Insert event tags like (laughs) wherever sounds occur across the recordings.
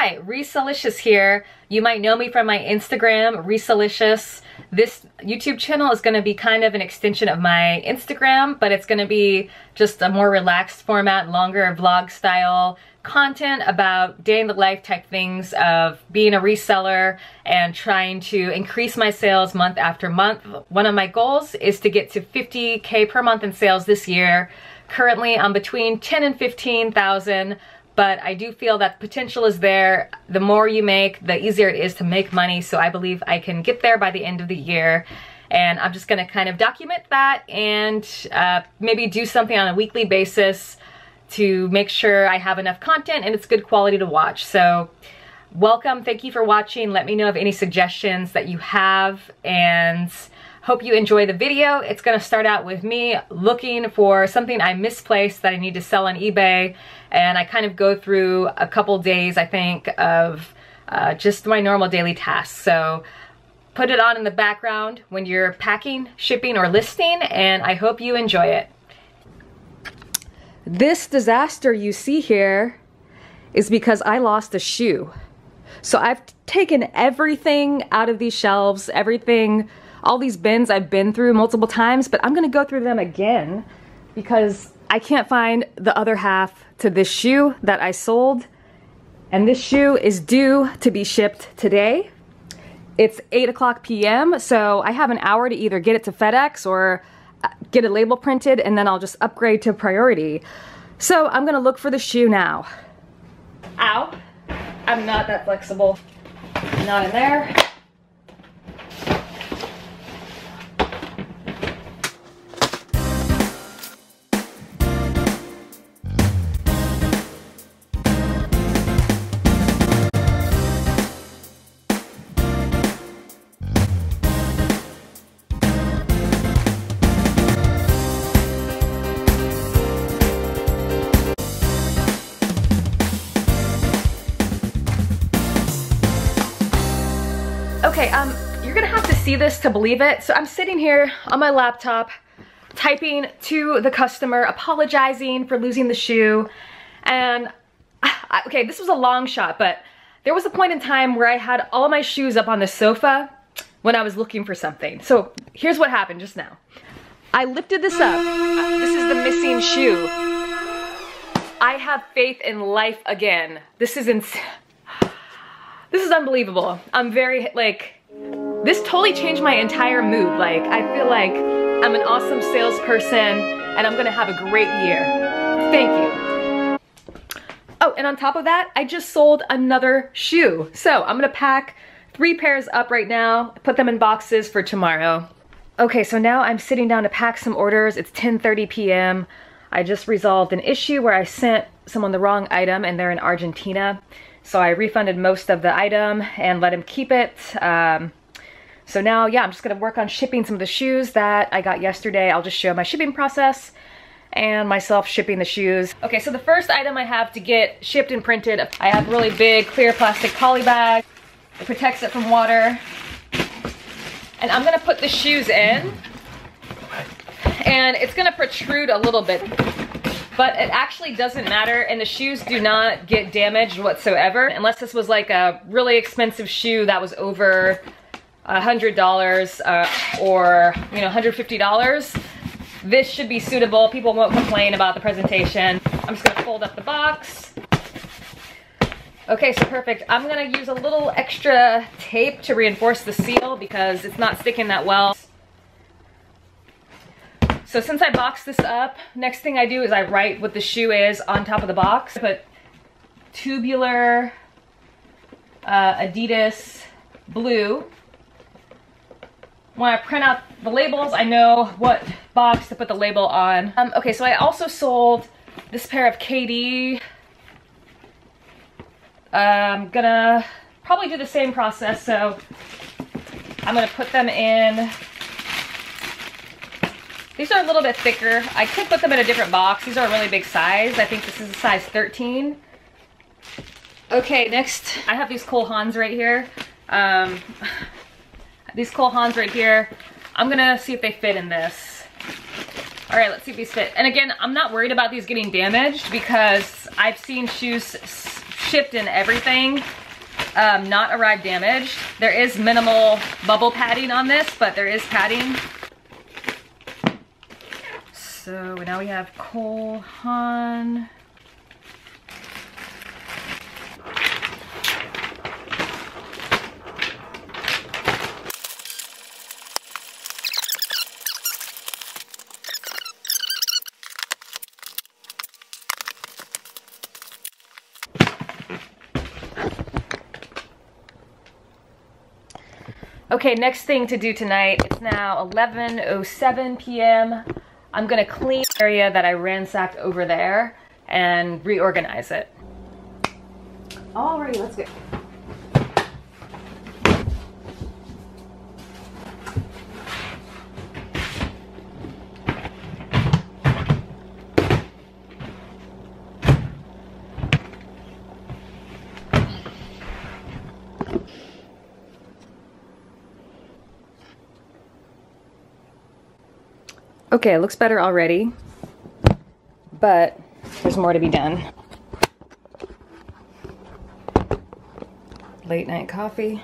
Hi, Resellicious here. You might know me from my Instagram, Resellicious. This YouTube channel is gonna be kind of an extension of my Instagram, but it's gonna be just a more relaxed format, longer vlog style content about day in the life type things of being a reseller and trying to increase my sales month after month. One of my goals is to get to 50K per month in sales this year. Currently, I'm between 10 and 15,000 but I do feel that potential is there. The more you make, the easier it is to make money. So I believe I can get there by the end of the year. And I'm just gonna kind of document that and uh, maybe do something on a weekly basis to make sure I have enough content and it's good quality to watch. So welcome, thank you for watching. Let me know of any suggestions that you have and Hope you enjoy the video. It's gonna start out with me looking for something I misplaced that I need to sell on eBay. And I kind of go through a couple days, I think, of uh, just my normal daily tasks. So put it on in the background when you're packing, shipping, or listing, and I hope you enjoy it. This disaster you see here is because I lost a shoe. So I've taken everything out of these shelves, everything all these bins I've been through multiple times, but I'm gonna go through them again because I can't find the other half to this shoe that I sold. And this shoe is due to be shipped today. It's 8 o'clock p.m., so I have an hour to either get it to FedEx or uh, get a label printed, and then I'll just upgrade to priority. So I'm gonna look for the shoe now. Ow. I'm not that flexible. Not in there. Um, you're gonna have to see this to believe it. So I'm sitting here on my laptop, typing to the customer, apologizing for losing the shoe. And, (sighs) I, okay, this was a long shot, but there was a point in time where I had all my shoes up on the sofa when I was looking for something. So here's what happened just now. I lifted this up. This is the missing shoe. I have faith in life again. This is insane. (sighs) This is unbelievable. I'm very, like, this totally changed my entire mood. Like, I feel like I'm an awesome salesperson and I'm gonna have a great year. Thank you. Oh, and on top of that, I just sold another shoe. So I'm gonna pack three pairs up right now, put them in boxes for tomorrow. Okay, so now I'm sitting down to pack some orders. It's 10.30 p.m. I just resolved an issue where I sent someone the wrong item and they're in Argentina. So I refunded most of the item and let him keep it. Um, so now, yeah, I'm just gonna work on shipping some of the shoes that I got yesterday. I'll just show my shipping process and myself shipping the shoes. Okay, so the first item I have to get shipped and printed, I have really big clear plastic poly bag. It protects it from water. And I'm gonna put the shoes in and it's gonna protrude a little bit but it actually doesn't matter and the shoes do not get damaged whatsoever unless this was like a really expensive shoe that was over a hundred dollars uh, or you know $150 this should be suitable people won't complain about the presentation I'm just gonna fold up the box Okay, so perfect. I'm gonna use a little extra tape to reinforce the seal because it's not sticking that well. So since I boxed this up, next thing I do is I write what the shoe is on top of the box. I put tubular uh, Adidas blue. When I print out the labels, I know what box to put the label on. Um, okay, so I also sold this pair of KD. I'm gonna probably do the same process, so I'm gonna put them in these are a little bit thicker. I could put them in a different box. These are a really big size. I think this is a size 13. Okay, next I have these Cole Haans right here. Um, these Cole Haans right here. I'm gonna see if they fit in this. All right, let's see if these fit. And again, I'm not worried about these getting damaged because I've seen shoes shipped and everything. Um, not arrive damaged. There is minimal bubble padding on this, but there is padding. So now we have Cole Haan. Okay, next thing to do tonight, it's now 11.07 p.m. I'm gonna clean the area that I ransacked over there and reorganize it. Alrighty, let's go. Okay, it looks better already, but there's more to be done. Late night coffee.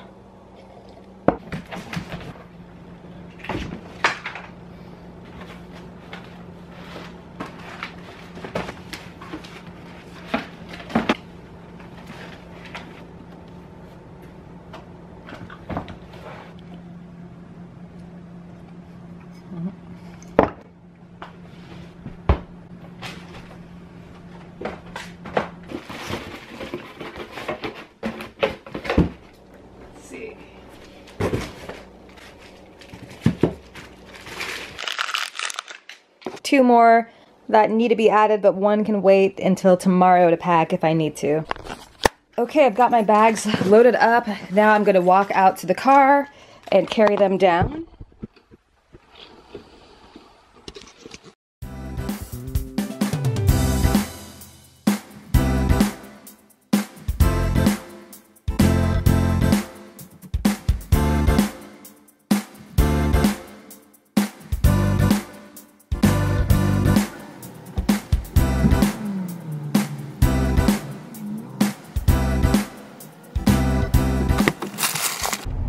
Two more that need to be added, but one can wait until tomorrow to pack if I need to. Okay, I've got my bags (laughs) loaded up. Now I'm gonna walk out to the car and carry them down.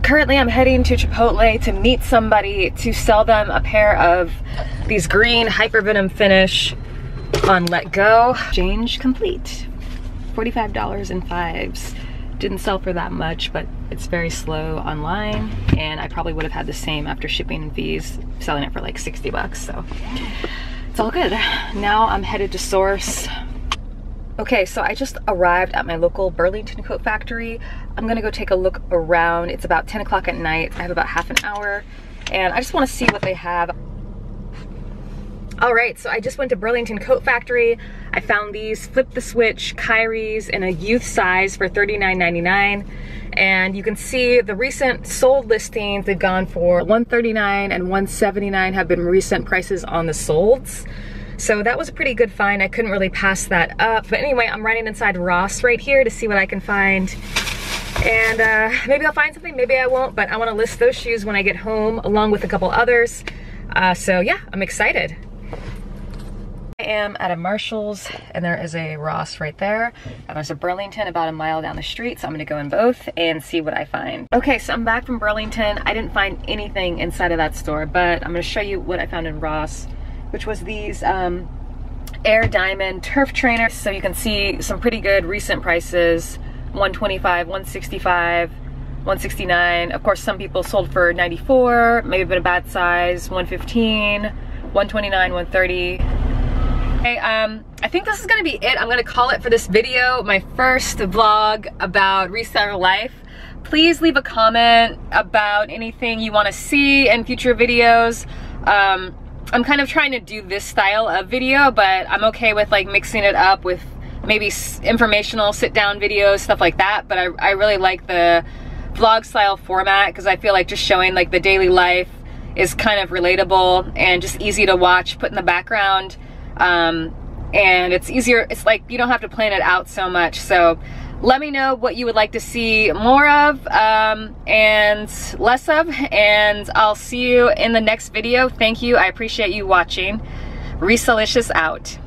Currently I'm heading to Chipotle to meet somebody to sell them a pair of these green hypervenom Phinish on Let Go. Exchange complete. $45 in fives. Didn't sell for that much, but it's very slow online and I probably would have had the same after shipping fees, selling it for like 60 bucks, so it's all good. Now I'm headed to Source Okay, so I just arrived at my local Burlington coat factory. I'm gonna go take a look around. It's about 10 o'clock at night. I have about half an hour and I just wanna see what they have. All right, so I just went to Burlington Coat Factory. I found these Flip the Switch Kyries in a youth size for $39.99. And you can see the recent sold listings, they've gone for 139 and 179 have been recent prices on the solds. So that was a pretty good find. I couldn't really pass that up. But anyway, I'm running inside Ross right here to see what I can find. And uh, maybe I'll find something, maybe I won't, but I wanna list those shoes when I get home along with a couple others. Uh, so yeah, I'm excited. I am at a Marshall's and there is a Ross right there. And there's a Burlington about a mile down the street. So I'm gonna go in both and see what I find. Okay, so I'm back from Burlington. I didn't find anything inside of that store, but I'm gonna show you what I found in Ross which was these um, Air Diamond turf trainers. So you can see some pretty good recent prices, 125, 165, 169. Of course, some people sold for 94, maybe been a bad size, 115, 129, 130. Okay, um, I think this is gonna be it. I'm gonna call it for this video, my first vlog about reseller life. Please leave a comment about anything you wanna see in future videos. Um, I'm kind of trying to do this style of video, but I'm okay with like mixing it up with maybe informational sit down videos, stuff like that. But I, I really like the vlog style format because I feel like just showing like the daily life is kind of relatable and just easy to watch, put in the background. Um, and it's easier, it's like you don't have to plan it out so much. So let me know what you would like to see more of um, and less of, and I'll see you in the next video. Thank you. I appreciate you watching. Resellicious out.